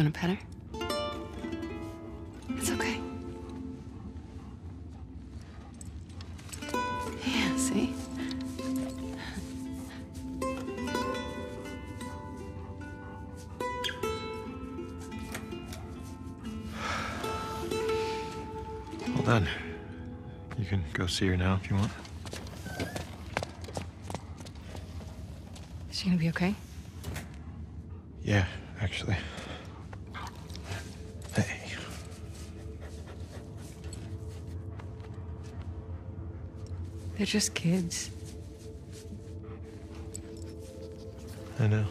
You want to pet her? It's okay. Yeah, see? Well done. You can go see her now if you want. Is she gonna be okay? Yeah, actually. They're just kids. I know.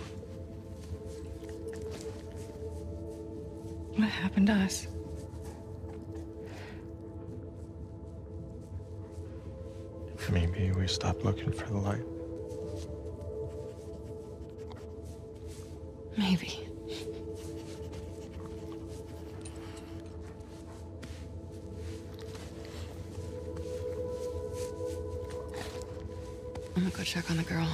What happened to us? Maybe we stopped looking for the light. Maybe. Check on the girl.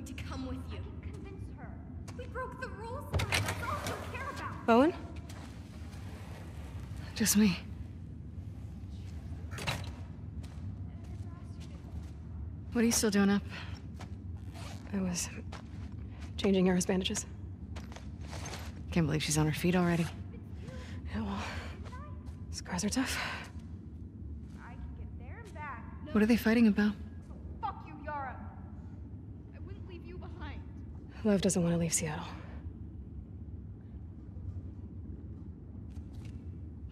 Going to come with you. Convince her. We broke the rules, Maya. That's all you care about. Owen? Just me. What are you still doing up? I was changing Yara's bandages. Can't believe she's on her feet already. Yeah, well, scars are tough. I can get there and back. No, What are they fighting about? fuck you, Yara. I wouldn't leave you behind. Lev doesn't want to leave Seattle.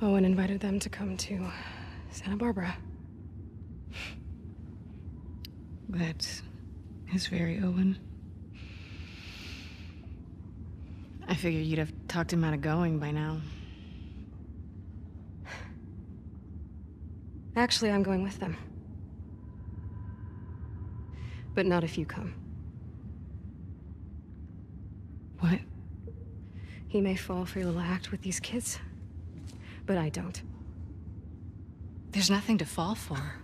Owen invited them to come to Santa Barbara. That is very Owen. I figured you'd have talked him out of going by now. Actually, I'm going with them. But not if you come. What? He may fall for your little act with these kids, but I don't. There's nothing to fall for.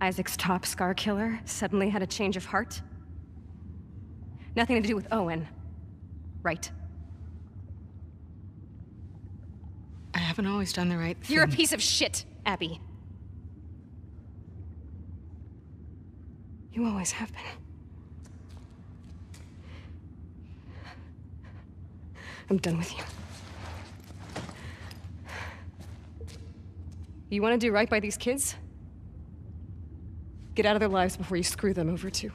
Isaac's top scar killer suddenly had a change of heart? Nothing to do with Owen. Right. I haven't always done the right thing. You're a piece of shit, Abby. You always have been. I'm done with you. You want to do right by these kids? Get out of their lives before you screw them over too.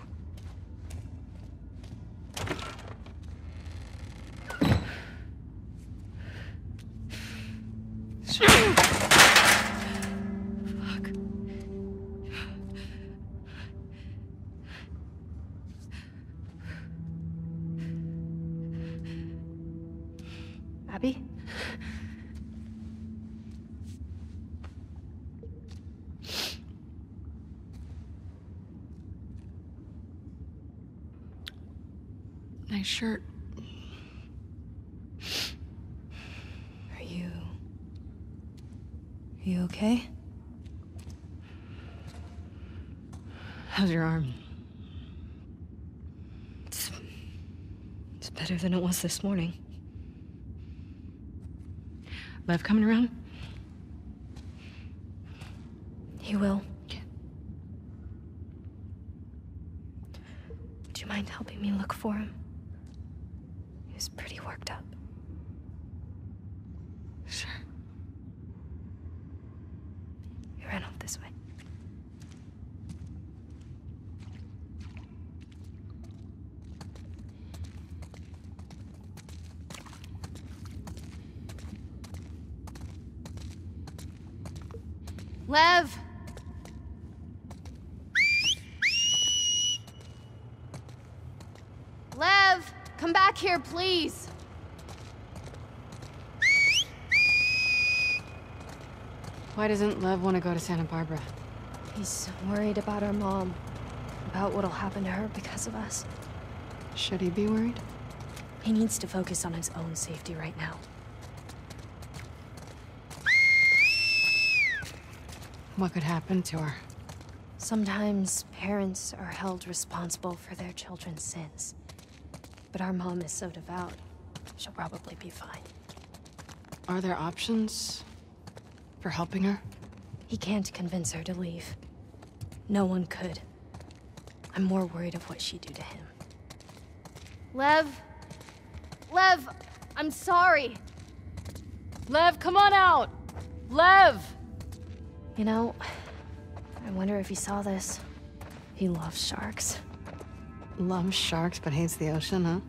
Shirt. Are you. Are you okay? How's your arm? It's. It's better than it was this morning. Lev coming around? He will. Would you mind helping me look for him? He was pretty worked up. Sure. He ran off this way. Lev! Lev! Come back here, please! Why doesn't Lev want to go to Santa Barbara? He's worried about our mom. About what'll happen to her because of us. Should he be worried? He needs to focus on his own safety right now. What could happen to her? Sometimes parents are held responsible for their children's sins. But our mom is so devout, she'll probably be fine. Are there options for helping her? He can't convince her to leave. No one could. I'm more worried of what she'd do to him. Lev? Lev, I'm sorry. Lev, come on out! Lev! You know, I wonder if he saw this. He loves sharks. Loves sharks but hates the ocean, huh?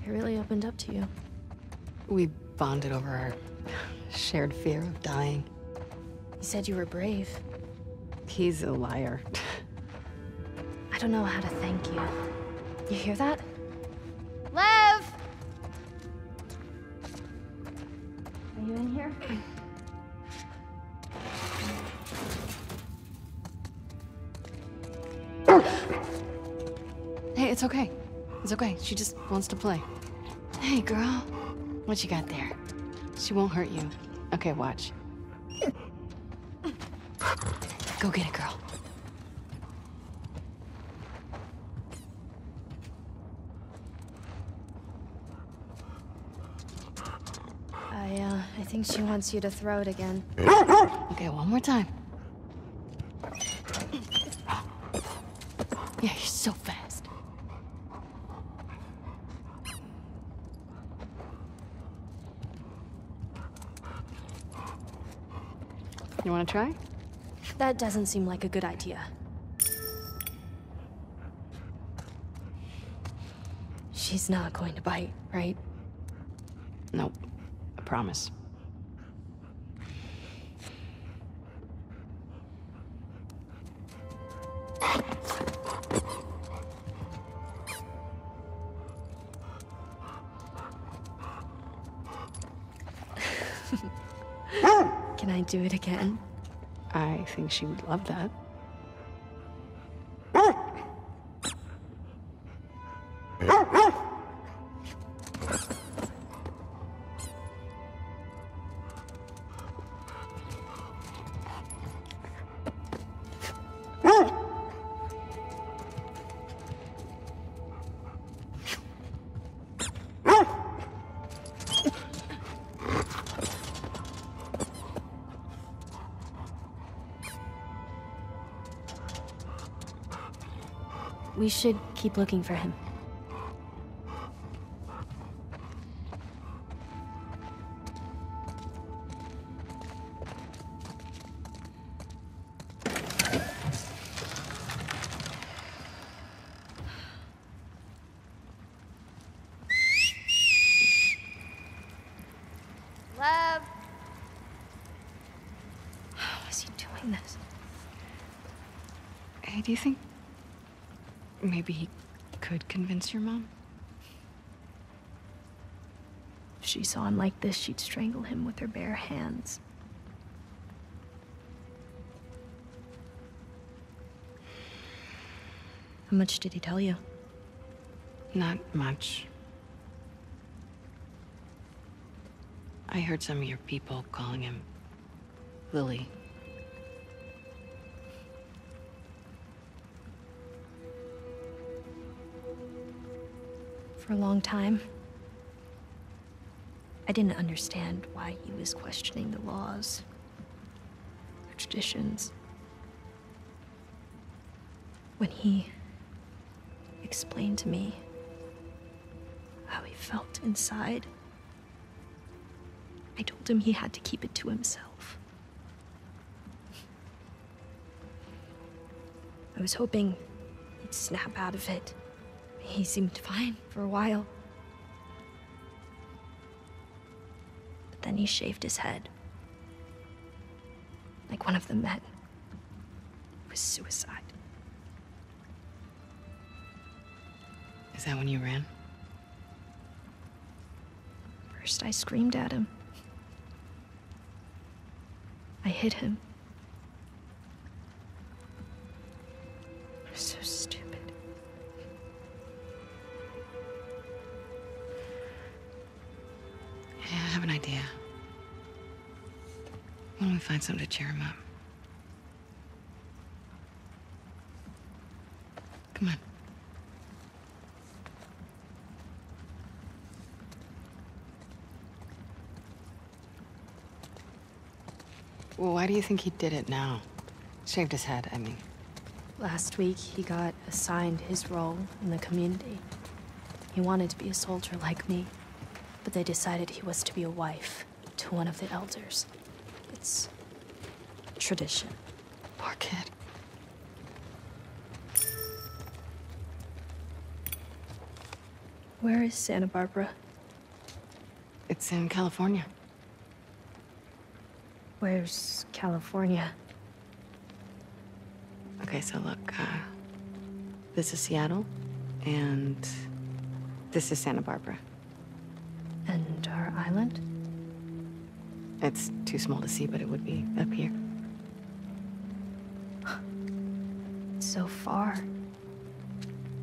He really opened up to you. We bonded over our shared fear of dying. He said you were brave. He's a liar. I don't know how to thank you. You hear that? Lev! Are you in here? it's okay. It's okay. She just wants to play. Hey, girl. What you got there? She won't hurt you. Okay, watch. Go get it, girl. I, uh, I think she wants you to throw it again. Okay, one more time. Yeah, you're so fast. You want to try? That doesn't seem like a good idea. She's not going to bite, right? Nope. I promise. do it again? I think she would love that. We should keep looking for him. Lev. How is he doing this? Hey, do you think maybe he could convince your mom? If she saw him like this, she'd strangle him with her bare hands. How much did he tell you? Not much. I heard some of your people calling him Lily. For a long time, I didn't understand why he was questioning the laws, the traditions. When he explained to me how he felt inside, I told him he had to keep it to himself. I was hoping he'd snap out of it. He seemed fine for a while. But then he shaved his head. Like one of the men. It was suicide. Is that when you ran? First, I screamed at him. I hit him. Find something to cheer him up? Come on. Well, why do you think he did it now? Shaved his head, I mean. Last week, he got assigned his role in the community. He wanted to be a soldier like me, but they decided he was to be a wife to one of the elders. It's tradition. Poor kid. Where is Santa Barbara? It's in California. Where's California? Okay, so look, uh, this is Seattle, and this is Santa Barbara. And our island? It's too small to see, but it would be up here. So far.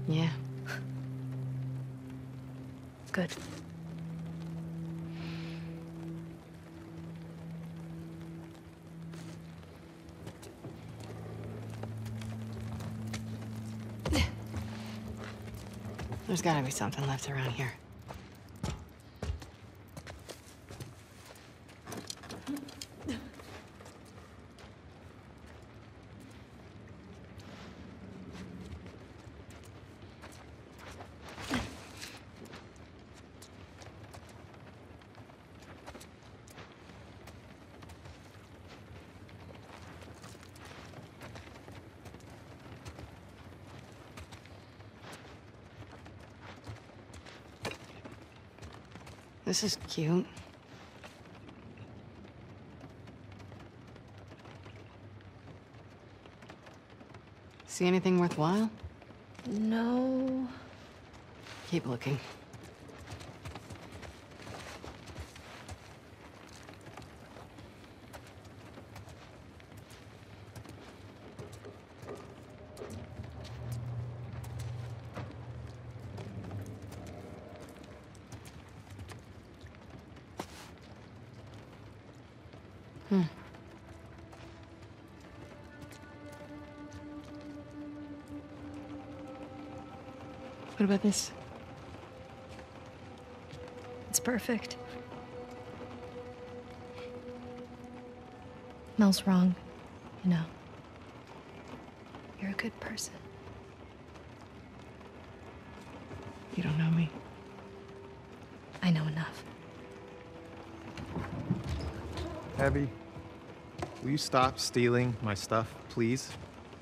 Yeah. Good. There's gotta be something left around here. This is cute. See anything worthwhile? No. Keep looking. What about this? It's perfect. Mel's wrong, you know. You're a good person. You don't know me. I know enough. Abby, will you stop stealing my stuff, please?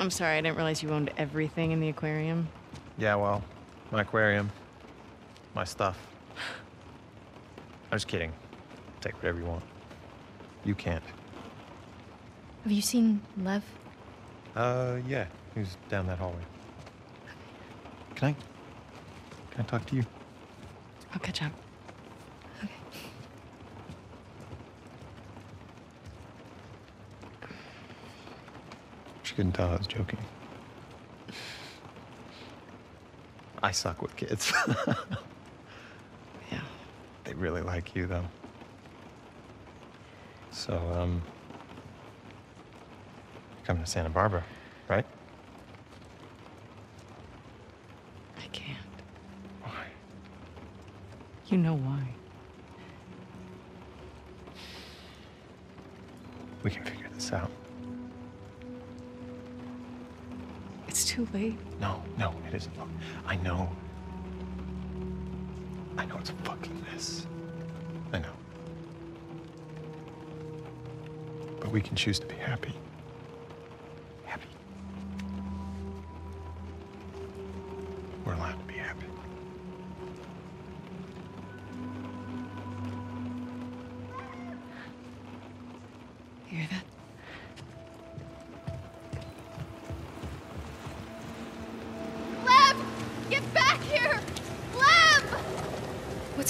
I'm sorry, I didn't realize you owned everything in the aquarium. Yeah, well, my aquarium, my stuff. I'm just kidding. Take whatever you want. You can't. Have you seen Lev? Uh, yeah. He's down that hallway. Can I? Can I talk to you? I'll catch up. Okay. She couldn't tell I was joking. I suck with kids. Yeah. they really like you, though. So, um, coming to Santa Barbara, right? I can't. Why? You know why. We can figure this out. Too late. No, no, it isn't. Look, I know. I know it's a fucking mess. I know. But we can choose to be happy. Happy. We're allowed to be happy. You hear that?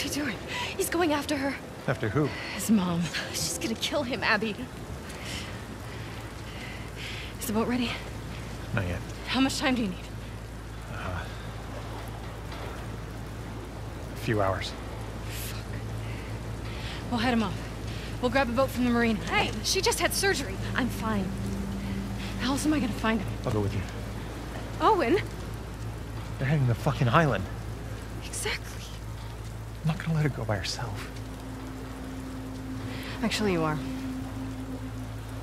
He doing? He's going after her. After who? His mom. She's gonna kill him, Abby. Is the boat ready? Not yet. How much time do you need? Uh, a few hours. Fuck. We'll head him off. We'll grab a boat from the marina. Hey, she just had surgery. I'm fine. How else am I gonna find him? I'll go with you. Owen? They're heading to the fucking island. Exactly. I'm not gonna let her go by herself. Actually, you are.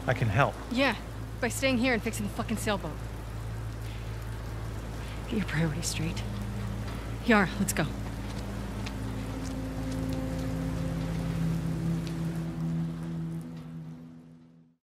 I can help. Yeah, by staying here and fixing the fucking sailboat. Get your priorities straight. Yara, let's go.